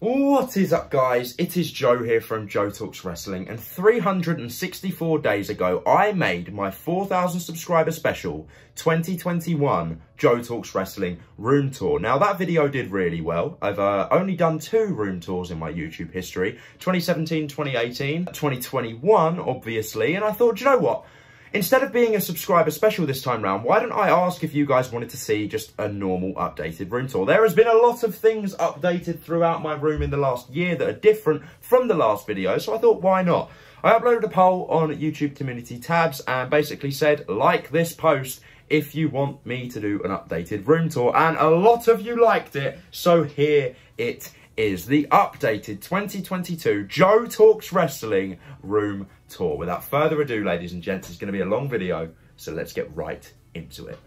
What is up guys? It is Joe here from Joe Talks Wrestling and 364 days ago I made my 4000 subscriber special 2021 Joe Talks Wrestling room tour. Now that video did really well. I've uh, only done two room tours in my YouTube history, 2017, 2018, 2021 obviously and I thought, you know what? Instead of being a subscriber special this time round, why don't I ask if you guys wanted to see just a normal updated room tour? There has been a lot of things updated throughout my room in the last year that are different from the last video, so I thought, why not? I uploaded a poll on YouTube community tabs and basically said, like this post if you want me to do an updated room tour. And a lot of you liked it, so here it is the updated 2022 Joe Talks Wrestling Room Tour. Without further ado, ladies and gents, it's going to be a long video, so let's get right into it.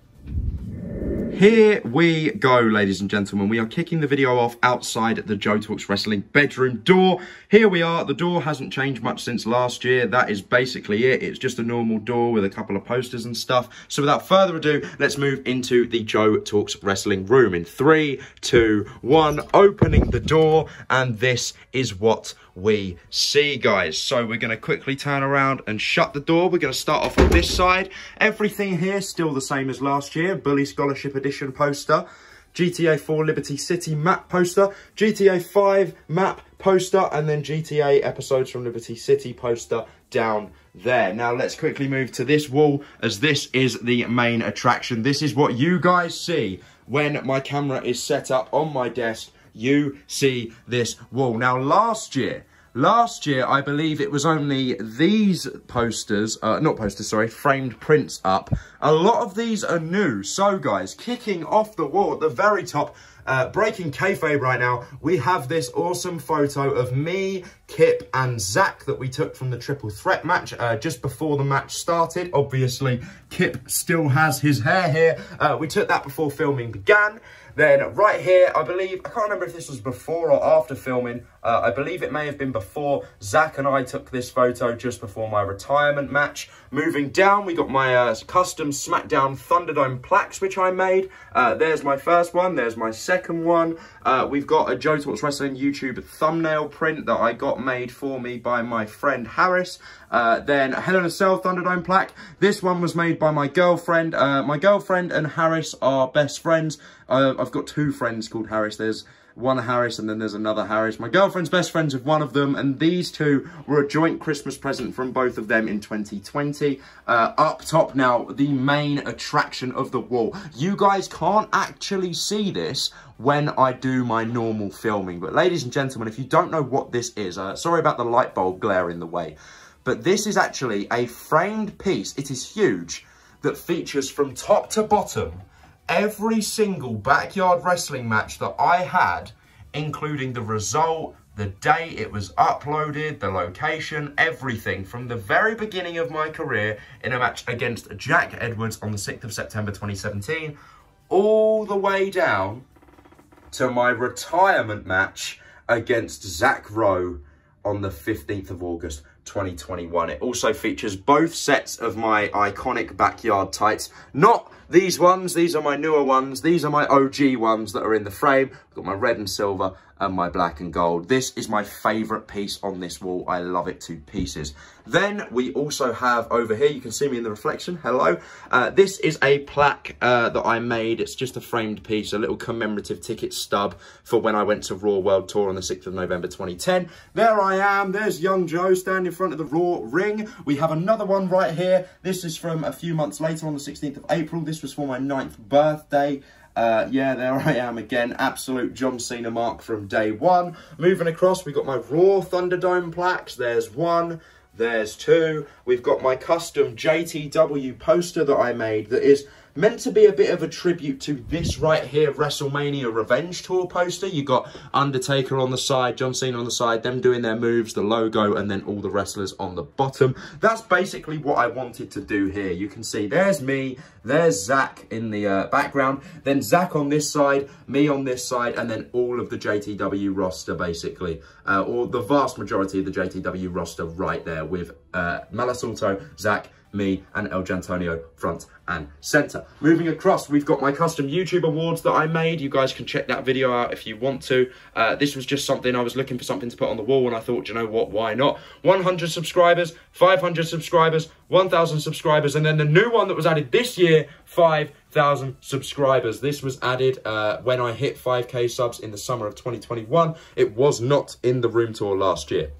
Here we go, ladies and gentlemen. We are kicking the video off outside the Joe Talks Wrestling bedroom door. Here we are. The door hasn't changed much since last year. That is basically it. It's just a normal door with a couple of posters and stuff. So without further ado, let's move into the Joe Talks Wrestling room. In three, two, one, opening the door. And this is what we see, guys. So we're going to quickly turn around and shut the door. We're going to start off on this side. Everything here still the same as last year. Bully Scholarship Edition poster. GTA 4 Liberty City map poster, GTA 5 map poster, and then GTA episodes from Liberty City poster down there. Now let's quickly move to this wall as this is the main attraction. This is what you guys see when my camera is set up on my desk you see this wall. Now, last year, Last year, I believe it was only these posters, uh, not posters, sorry, framed prints up. A lot of these are new. So, guys, kicking off the wall at the very top, uh, breaking kayfabe right now, we have this awesome photo of me, Kip, and Zach that we took from the triple threat match uh, just before the match started. Obviously, Kip still has his hair here. Uh, we took that before filming began. Then right here, I believe, I can't remember if this was before or after filming. Uh, I believe it may have been before. Zach and I took this photo just before my retirement match. Moving down, we got my uh, custom SmackDown Thunderdome plaques, which I made. Uh, there's my first one. There's my second one. Uh, we've got a Joe Talks Wrestling YouTube thumbnail print that I got made for me by my friend Harris. Uh, then Hell in a Cell Thunderdome plaque. This one was made by my girlfriend. Uh, my girlfriend and Harris are best friends. I've got two friends called Harris. There's one Harris and then there's another Harris. My girlfriend's best friends with one of them and these two were a joint Christmas present from both of them in 2020. Uh, up top now, the main attraction of the wall. You guys can't actually see this when I do my normal filming. But ladies and gentlemen, if you don't know what this is, uh, sorry about the light bulb glare in the way, but this is actually a framed piece. It is huge that features from top to bottom every single backyard wrestling match that I had, including the result, the date it was uploaded, the location, everything from the very beginning of my career in a match against Jack Edwards on the 6th of September 2017, all the way down to my retirement match against Zach Rowe on the 15th of August 2021. It also features both sets of my iconic backyard tights, not these ones, these are my newer ones. These are my OG ones that are in the frame. I've got my red and silver and my black and gold. This is my favourite piece on this wall. I love it to pieces. Then we also have over here, you can see me in the reflection, hello. Uh, this is a plaque uh, that I made. It's just a framed piece, a little commemorative ticket stub for when I went to Raw World Tour on the 6th of November 2010. There I am, there's young Joe standing in front of the Raw ring. We have another one right here. This is from a few months later on the 16th of April. This was for my ninth birthday. Uh, yeah, there I am again. Absolute John Cena mark from day one. Moving across, we've got my Raw Thunderdome plaques. There's one. There's two. We've got my custom JTW poster that I made that is meant to be a bit of a tribute to this right here WrestleMania Revenge Tour poster. You got Undertaker on the side, John Cena on the side, them doing their moves, the logo, and then all the wrestlers on the bottom. That's basically what I wanted to do here. You can see there's me, there's Zach in the uh, background, then Zach on this side, me on this side, and then all of the JTW roster basically, uh, or the vast majority of the JTW roster right there with uh, Malasalto, Zach, me and El Jantonio front and center. Moving across, we've got my custom YouTube awards that I made. You guys can check that video out if you want to. Uh, this was just something, I was looking for something to put on the wall and I thought, you know what, why not? 100 subscribers, 500 subscribers, 1,000 subscribers, and then the new one that was added this year, 5,000 subscribers. This was added uh, when I hit 5k subs in the summer of 2021. It was not in the room tour last year.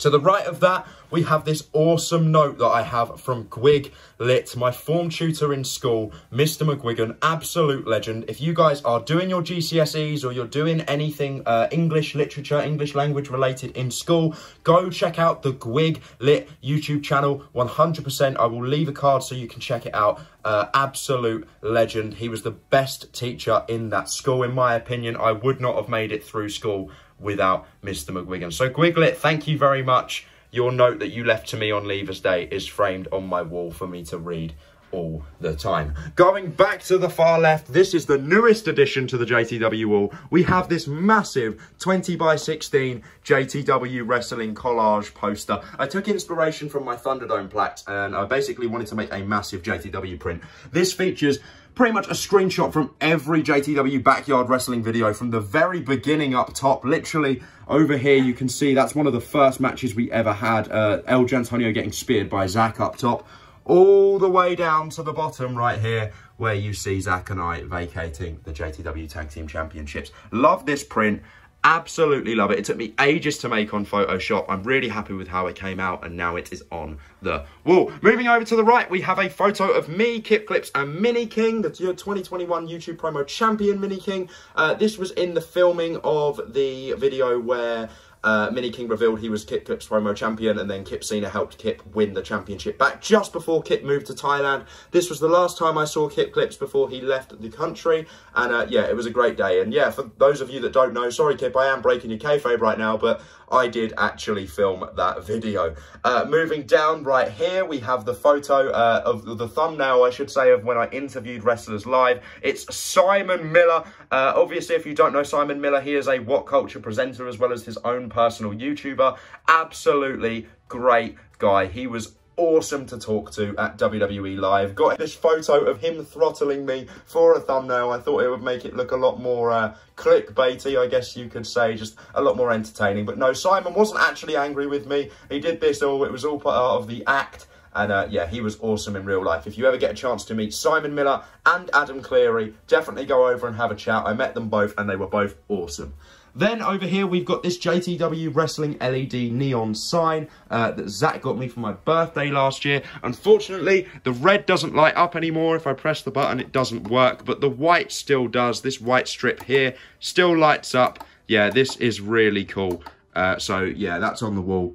To the right of that, we have this awesome note that I have from Gwig Lit, my form tutor in school, Mr. McGuigan, absolute legend. If you guys are doing your GCSEs or you're doing anything uh, English literature, English language related in school, go check out the Gwig Lit YouTube channel, 100%. I will leave a card so you can check it out. Uh, absolute legend. He was the best teacher in that school, in my opinion. I would not have made it through school without Mr. McGuigan. So Gwiglet, thank you very much. Your note that you left to me on Leavers Day is framed on my wall for me to read all the time. Going back to the far left, this is the newest addition to the JTW wall. We have this massive 20 by 16 JTW wrestling collage poster. I took inspiration from my Thunderdome plaques and I basically wanted to make a massive JTW print. This features pretty much a screenshot from every JTW backyard wrestling video from the very beginning up top. Literally over here, you can see that's one of the first matches we ever had. Uh, El Jantonio getting speared by Zach up top. All the way down to the bottom right here where you see Zach and I vacating the JTW Tag Team Championships. Love this print. Absolutely love it. It took me ages to make on Photoshop. I'm really happy with how it came out and now it is on the wall. Moving over to the right, we have a photo of me, Kip Clips and Mini King, the 2021 YouTube Promo Champion Mini King. Uh, this was in the filming of the video where uh, Mini King revealed he was Kip Clip's promo champion, and then Kip Cena helped Kip win the championship back just before Kip moved to Thailand. This was the last time I saw Kip Clips before he left the country, and uh, yeah, it was a great day. And yeah, for those of you that don't know, sorry Kip, I am breaking your kayfabe right now, but I did actually film that video. Uh, moving down right here, we have the photo uh, of the thumbnail, I should say, of when I interviewed wrestlers live. It's Simon Miller. Uh, obviously, if you don't know Simon Miller, he is a What Culture presenter as well as his own personal YouTuber. Absolutely great guy. He was awesome to talk to at WWE Live. Got this photo of him throttling me for a thumbnail. I thought it would make it look a lot more uh, clickbaity, I guess you could say, just a lot more entertaining. But no, Simon wasn't actually angry with me. He did this all, it was all part of the act. And uh, yeah, he was awesome in real life. If you ever get a chance to meet Simon Miller and Adam Cleary, definitely go over and have a chat. I met them both and they were both awesome. Then over here, we've got this JTW Wrestling LED neon sign uh, that Zach got me for my birthday last year. Unfortunately, the red doesn't light up anymore. If I press the button, it doesn't work, but the white still does. This white strip here still lights up. Yeah, this is really cool. Uh, so yeah, that's on the wall.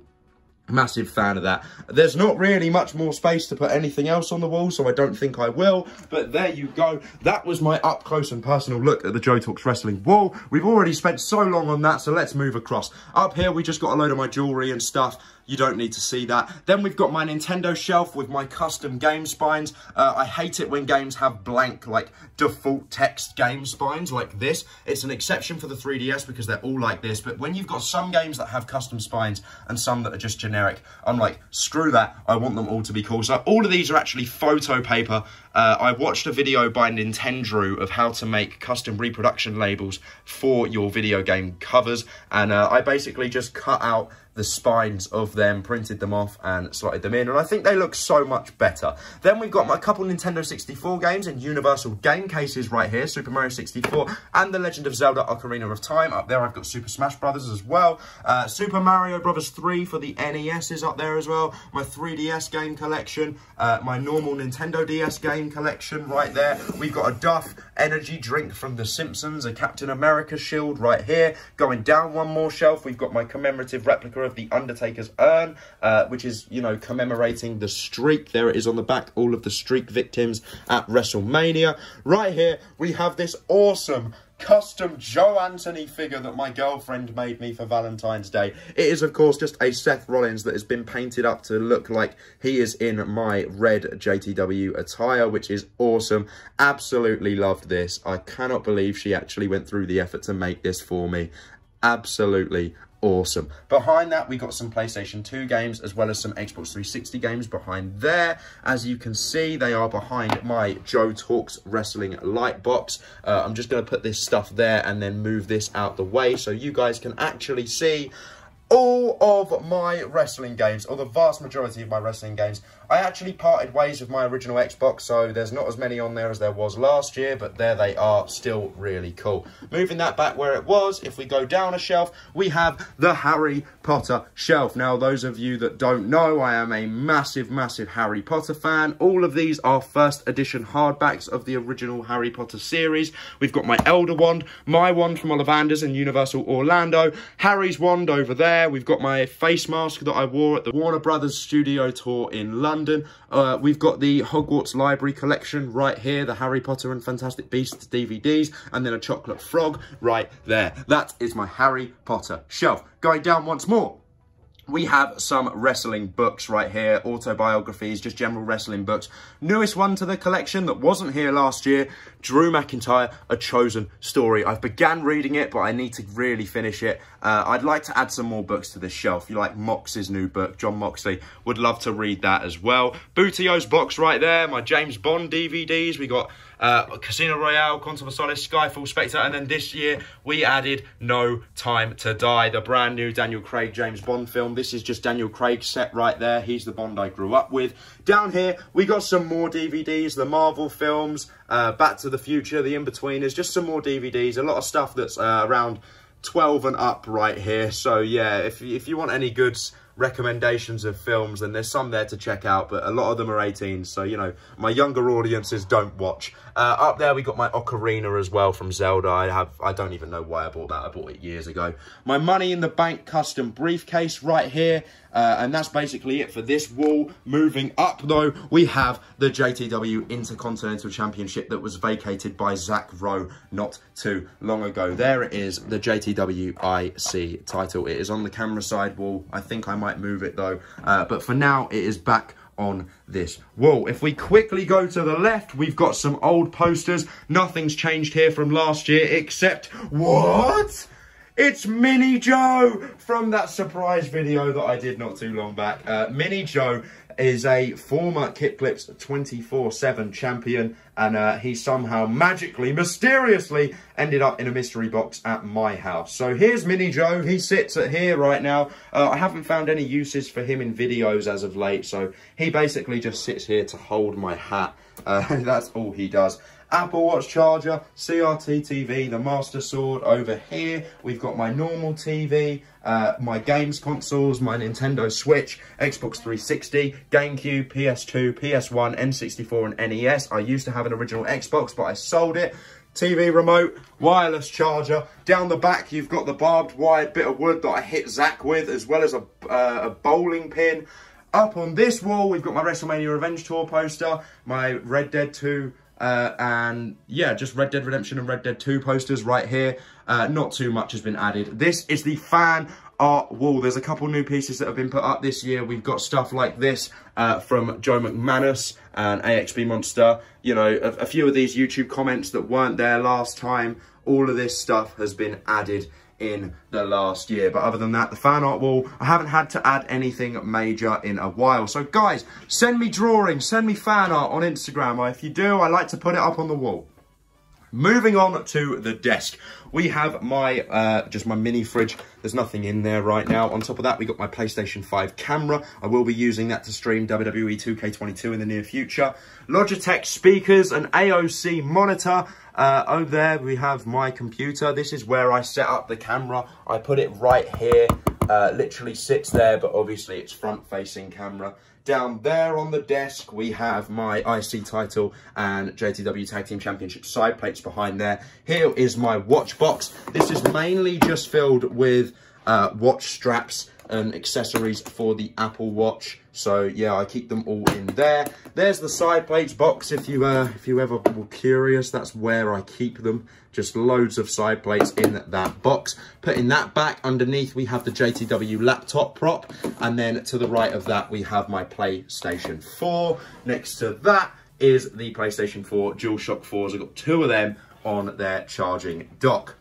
Massive fan of that. There's not really much more space to put anything else on the wall, so I don't think I will. But there you go. That was my up close and personal look at the Joe Talks Wrestling wall. We've already spent so long on that, so let's move across. Up here, we just got a load of my jewellery and stuff. You don't need to see that. Then we've got my Nintendo shelf with my custom game spines. Uh, I hate it when games have blank, like, default text game spines like this. It's an exception for the 3DS because they're all like this. But when you've got some games that have custom spines and some that are just generic, I'm like, screw that. I want them all to be cool. So all of these are actually photo paper. Uh, I watched a video by Nintendo of how to make custom reproduction labels for your video game covers. And uh, I basically just cut out the spines of them, printed them off and slotted them in. And I think they look so much better. Then we've got a couple Nintendo 64 games and Universal game cases right here. Super Mario 64 and The Legend of Zelda Ocarina of Time. Up there I've got Super Smash Brothers as well. Uh, Super Mario Brothers 3 for the NES is up there as well. My 3DS game collection. Uh, my normal Nintendo DS game collection right there. We've got a Duff energy drink from The Simpsons. A Captain America shield right here. Going down one more shelf, we've got my commemorative replica of the Undertaker's urn, uh, which is, you know, commemorating the streak. There it is on the back, all of the streak victims at WrestleMania. Right here, we have this awesome custom Joe Anthony figure that my girlfriend made me for Valentine's Day. It is, of course, just a Seth Rollins that has been painted up to look like he is in my red JTW attire, which is awesome. Absolutely loved this. I cannot believe she actually went through the effort to make this for me absolutely awesome. Behind that, we got some PlayStation 2 games as well as some Xbox 360 games behind there. As you can see, they are behind my Joe Talks Wrestling light box. Uh, I'm just going to put this stuff there and then move this out the way so you guys can actually see all of my wrestling games, or the vast majority of my wrestling games. I actually parted ways with my original Xbox, so there's not as many on there as there was last year, but there they are, still really cool. Moving that back where it was, if we go down a shelf, we have the Harry Potter shelf. Now, those of you that don't know, I am a massive, massive Harry Potter fan. All of these are first edition hardbacks of the original Harry Potter series. We've got my Elder Wand, my wand from Ollivanders and Universal Orlando, Harry's wand over there. We've got my face mask that I wore at the Warner Brothers studio tour in London. London. Uh, we've got the Hogwarts Library collection right here, the Harry Potter and Fantastic Beasts DVDs, and then a chocolate frog right there. That is my Harry Potter shelf. Going down once more we have some wrestling books right here, autobiographies, just general wrestling books. Newest one to the collection that wasn't here last year, Drew McIntyre, A Chosen Story. I've began reading it, but I need to really finish it. Uh, I'd like to add some more books to this shelf. You like Mox's new book, Jon Moxley. Would love to read that as well. Bootio's box right there, my James Bond DVDs. We got uh, Casino Royale, Quantum of Solace, Skyfall, Spectre, and then this year we added No Time to Die, the brand new Daniel Craig James Bond film. This is just Daniel Craig set right there. He's the Bond I grew up with. Down here, we got some more DVDs, the Marvel films, uh, Back to the Future, The In-Betweeners, just some more DVDs, a lot of stuff that's uh, around 12 and up right here. So yeah, if, if you want any goods recommendations of films and there's some there to check out but a lot of them are 18 so you know my younger audiences don't watch. Uh, up there we got my ocarina as well from zelda. I have i don't even know why i bought that. I bought it years ago. My money in the bank custom briefcase right here uh, and that's basically it for this wall. Moving up, though, we have the JTW Intercontinental Championship that was vacated by Zach Rowe not too long ago. There it is, the JTW IC title. It is on the camera side wall. I think I might move it, though. Uh, but for now, it is back on this wall. If we quickly go to the left, we've got some old posters. Nothing's changed here from last year, except... What? It's Mini Joe from that surprise video that I did not too long back. Uh, Mini Joe is a former Kip Clips 24-7 champion and uh, he somehow magically, mysteriously ended up in a mystery box at my house. So here's Mini Joe. He sits at here right now. Uh, I haven't found any uses for him in videos as of late, so he basically just sits here to hold my hat. Uh, that's all he does. Apple Watch charger, CRT TV, the Master Sword over here. We've got my normal TV, uh, my games consoles, my Nintendo Switch, Xbox 360, GameCube, PS2, PS1, N64 and NES. I used to have an original Xbox, but I sold it. TV remote, wireless charger. Down the back, you've got the barbed wire bit of wood that I hit Zach with, as well as a, uh, a bowling pin. Up on this wall, we've got my WrestleMania Revenge Tour poster, my Red Dead 2 uh, and yeah, just Red Dead Redemption and Red Dead 2 posters right here. Uh, not too much has been added. This is the fan art wall. There's a couple new pieces that have been put up this year. We've got stuff like this uh, from Joe McManus and AXB Monster. You know, a, a few of these YouTube comments that weren't there last time. All of this stuff has been added in the last year. But other than that, the fan art wall, I haven't had to add anything major in a while. So guys, send me drawings, send me fan art on Instagram. If you do, I like to put it up on the wall. Moving on to the desk, we have my, uh, just my mini fridge. There's nothing in there right now. On top of that, we got my PlayStation 5 camera. I will be using that to stream WWE 2K22 in the near future. Logitech speakers, an AOC monitor. Uh, over there, we have my computer. This is where I set up the camera. I put it right here. Uh, literally sits there, but obviously it's front-facing camera. Down there on the desk, we have my IC title and JTW Tag Team Championship side plates behind there. Here is my watch box. This is mainly just filled with uh, watch straps and accessories for the Apple Watch. So yeah, I keep them all in there. There's the side plates box. If you uh, if you ever were curious, that's where I keep them. Just loads of side plates in that box. Putting that back underneath, we have the JTW laptop prop. And then to the right of that, we have my PlayStation 4. Next to that is the PlayStation 4 DualShock 4s. I've got two of them on their charging dock.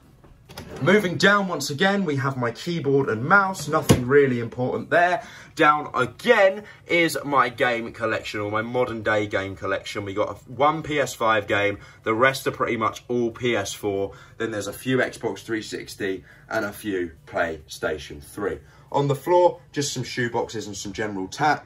Moving down once again, we have my keyboard and mouse, nothing really important there. Down again is my game collection, or my modern day game collection. We got one PS5 game, the rest are pretty much all PS4. Then there's a few Xbox 360 and a few PlayStation 3. On the floor, just some shoe boxes and some general tat.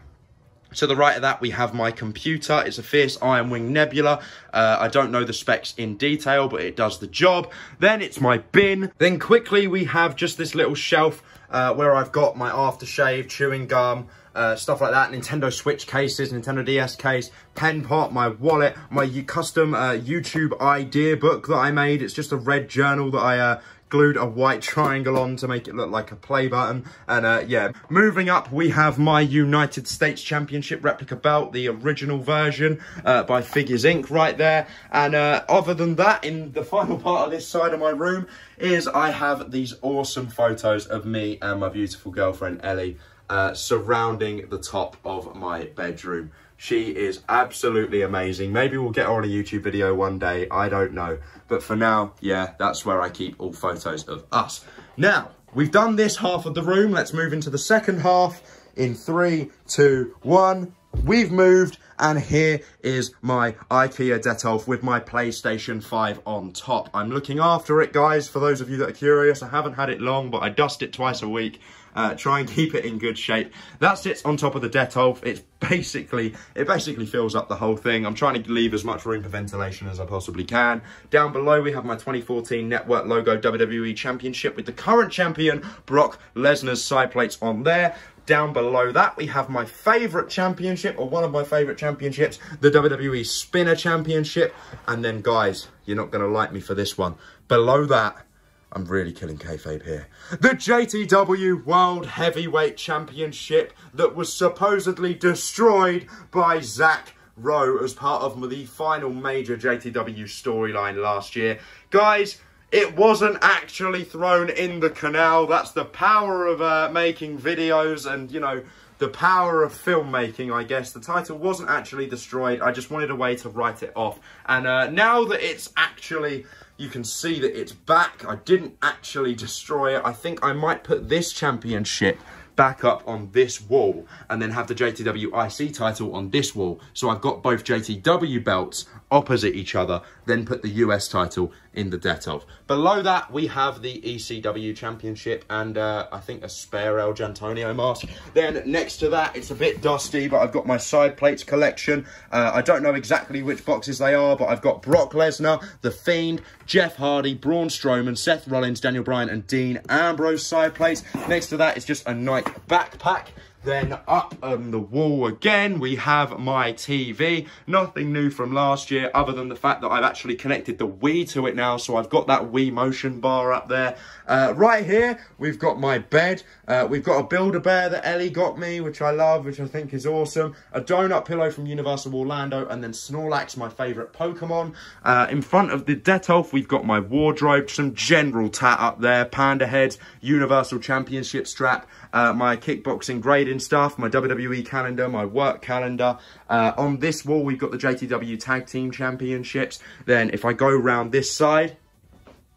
To the right of that, we have my computer. It's a Fierce Iron Wing Nebula. Uh, I don't know the specs in detail, but it does the job. Then it's my bin. Then quickly, we have just this little shelf uh, where I've got my aftershave, chewing gum, uh, stuff like that, Nintendo Switch cases, Nintendo DS case, pen pot, my wallet, my custom uh, YouTube idea book that I made. It's just a red journal that I uh, glued a white triangle on to make it look like a play button. And uh, yeah, moving up, we have my United States Championship replica belt, the original version uh, by Figures Inc. right there. And uh, other than that, in the final part of this side of my room is I have these awesome photos of me and my beautiful girlfriend, Ellie, uh, surrounding the top of my bedroom. She is absolutely amazing. Maybe we'll get her on a YouTube video one day. I don't know. But for now, yeah, that's where I keep all photos of us. Now, we've done this half of the room. Let's move into the second half in three, two, one. We've moved and here is my IKEA Detolf with my PlayStation 5 on top. I'm looking after it, guys, for those of you that are curious. I haven't had it long, but I dust it twice a week uh, try and keep it in good shape. That sits on top of the Detolf. It's basically, it basically fills up the whole thing. I'm trying to leave as much room for ventilation as I possibly can. Down below, we have my 2014 Network Logo WWE Championship with the current champion, Brock Lesnar's side plates on there. Down below that, we have my favourite championship, or one of my favourite championships, the WWE Spinner Championship. And then, guys, you're not going to like me for this one. Below that, I'm really killing kayfabe here. The JTW World Heavyweight Championship that was supposedly destroyed by Zach Rowe as part of the final major JTW storyline last year. Guys, it wasn't actually thrown in the canal. That's the power of uh, making videos and, you know, the power of filmmaking, I guess. The title wasn't actually destroyed. I just wanted a way to write it off. And uh, now that it's actually you can see that it's back. I didn't actually destroy it. I think I might put this championship back up on this wall and then have the JTW IC title on this wall. So I've got both JTW belts opposite each other, then put the US title in the Detolf. Below that, we have the ECW Championship and uh, I think a spare El Jantonio mask. Then next to that, it's a bit dusty, but I've got my side plates collection. Uh, I don't know exactly which boxes they are, but I've got Brock Lesnar, The Fiend, Jeff Hardy, Braun Strowman, Seth Rollins, Daniel Bryan, and Dean Ambrose side plates. Next to that is just a Nike backpack. Then up on the wall again, we have my TV. Nothing new from last year other than the fact that I've actually connected the Wii to it now. So I've got that Wii motion bar up there. Uh, right here, we've got my bed. Uh, we've got a Build-A-Bear that Ellie got me, which I love, which I think is awesome. A donut pillow from Universal Orlando, and then Snorlax, my favourite Pokemon. Uh, in front of the Detolf, we've got my wardrobe, some general tat up there, Panda head, Universal Championship strap, uh, my kickboxing grading stuff, my WWE calendar, my work calendar. Uh, on this wall, we've got the JTW Tag Team Championships. Then if I go round this side,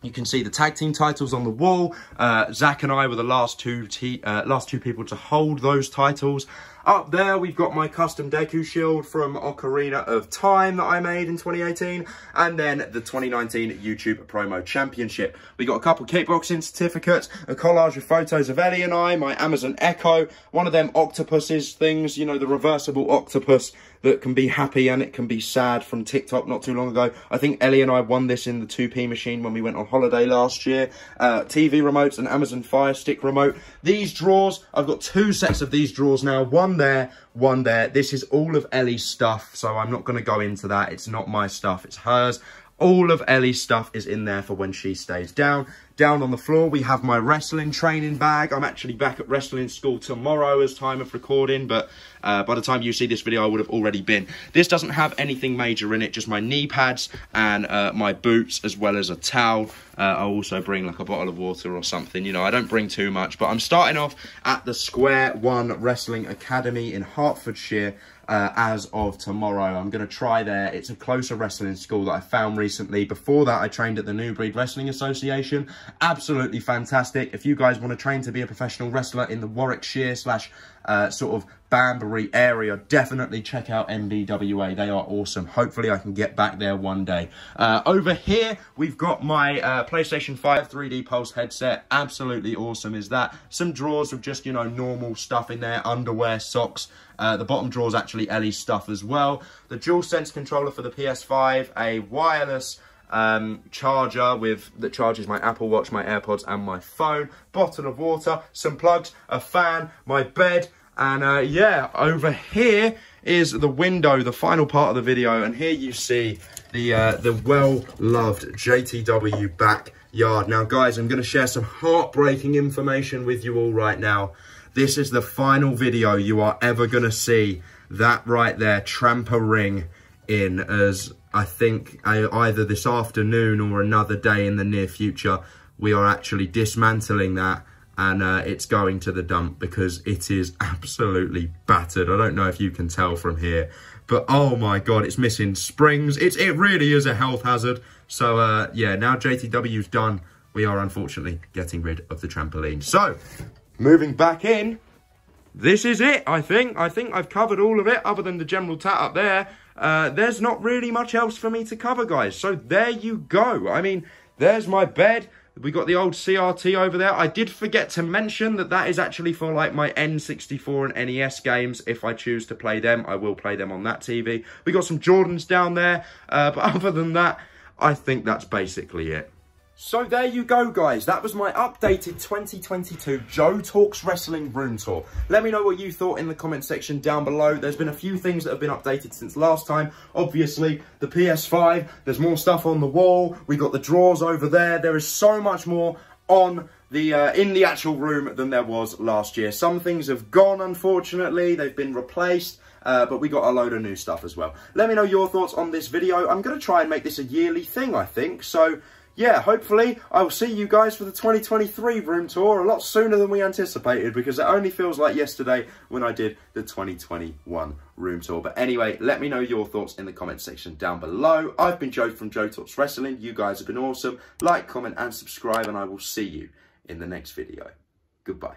you can see the tag team titles on the wall. Uh, Zach and I were the last two uh, last two people to hold those titles. Up there, we've got my custom Deku shield from Ocarina of Time that I made in 2018. And then the 2019 YouTube Promo Championship. We got a couple kickboxing certificates, a collage of photos of Ellie and I, my Amazon Echo, one of them octopuses things, you know, the reversible octopus that can be happy and it can be sad from TikTok not too long ago. I think Ellie and I won this in the 2p machine when we went on holiday last year. Uh, TV remotes and Amazon Fire Stick remote. These drawers, I've got two sets of these drawers now. One there, one there. This is all of Ellie's stuff, so I'm not going to go into that. It's not my stuff, it's hers. All of Ellie's stuff is in there for when she stays down. Down on the floor, we have my wrestling training bag. I'm actually back at wrestling school tomorrow as time of recording, but uh, by the time you see this video, I would have already been. This doesn't have anything major in it, just my knee pads and uh, my boots, as well as a towel. Uh, I'll also bring like a bottle of water or something. You know, I don't bring too much, but I'm starting off at the Square One Wrestling Academy in Hertfordshire. Uh, as of tomorrow. I'm going to try there. It's a closer wrestling school that I found recently. Before that, I trained at the New Breed Wrestling Association. Absolutely fantastic. If you guys want to train to be a professional wrestler in the Warwickshire slash uh, sort of Banbury area, definitely check out NBWA. They are awesome. Hopefully I can get back there one day. Uh, over here, we've got my uh, PlayStation 5 3D Pulse headset. Absolutely awesome is that. Some drawers with just, you know, normal stuff in there, underwear, socks. Uh, the bottom drawer is actually Ellie stuff as well. The DualSense controller for the PS5, a wireless um, charger with that charges my Apple Watch, my AirPods and my phone, bottle of water, some plugs, a fan, my bed, and uh, yeah, over here is the window, the final part of the video, and here you see the uh, the well-loved JTW backyard. Now, guys, I'm going to share some heartbreaking information with you all right now. This is the final video you are ever going to see that right there, tramper ring in as I think either this afternoon or another day in the near future, we are actually dismantling that and uh, it's going to the dump because it is absolutely battered. I don't know if you can tell from here, but oh my God, it's missing springs. It's, it really is a health hazard. So uh, yeah, now JTW's done, we are unfortunately getting rid of the trampoline. So moving back in, this is it, I think. I think I've covered all of it, other than the general tat up there. Uh, there's not really much else for me to cover, guys. So there you go. I mean, there's my bed. We got the old CRT over there. I did forget to mention that that is actually for like my N64 and NES games. If I choose to play them, I will play them on that TV. We got some Jordans down there. Uh, but other than that, I think that's basically it. So there you go, guys. That was my updated 2022 Joe Talks Wrestling Room Tour. Let me know what you thought in the comment section down below. There's been a few things that have been updated since last time. Obviously, the PS5. There's more stuff on the wall. We got the drawers over there. There is so much more on the uh, in the actual room than there was last year. Some things have gone, unfortunately. They've been replaced. Uh, but we got a load of new stuff as well. Let me know your thoughts on this video. I'm going to try and make this a yearly thing, I think. So yeah, hopefully I will see you guys for the 2023 room tour a lot sooner than we anticipated because it only feels like yesterday when I did the 2021 room tour. But anyway, let me know your thoughts in the comment section down below. I've been Joe from Joe Talks Wrestling. You guys have been awesome. Like, comment and subscribe and I will see you in the next video. Goodbye.